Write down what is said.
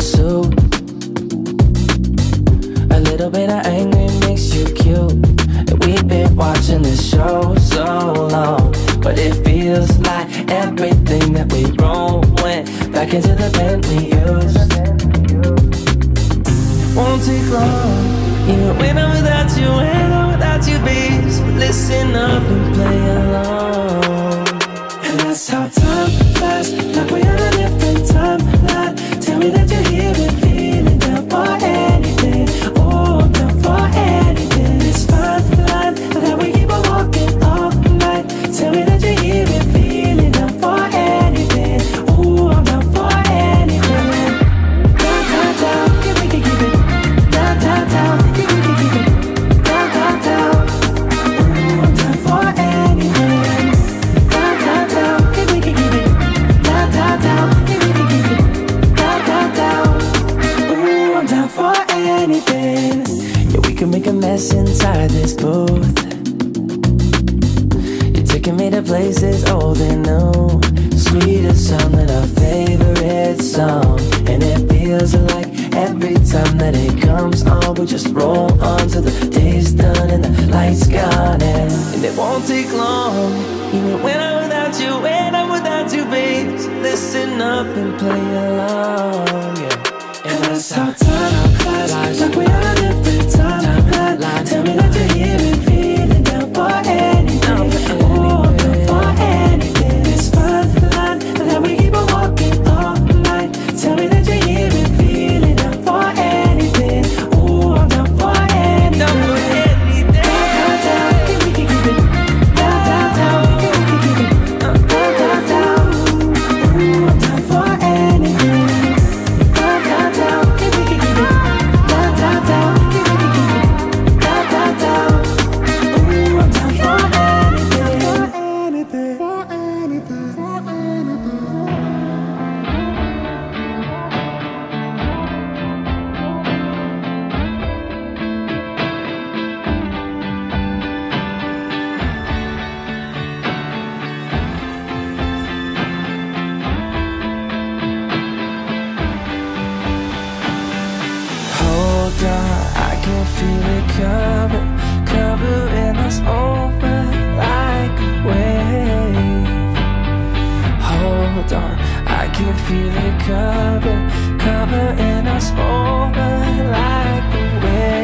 suit. A little bit of anger makes you cute. We've been watching this show so long. But it feels like everything that we wrote went back into the pen we used. Won't take long, anything. Yeah, we can make a mess inside this booth. You're taking me to places old and new. Sweeter sound than our favorite song. And it feels like every time that it comes on, we just roll on till the day's done and the lights gone. And, and it won't take long. Even when I'm without you, when I'm without you, babe. Listen up and play along. That's how time flies. Like we feel it cover, covering us over like a wave. Hold on, I can feel it cover, covering us over like a wave.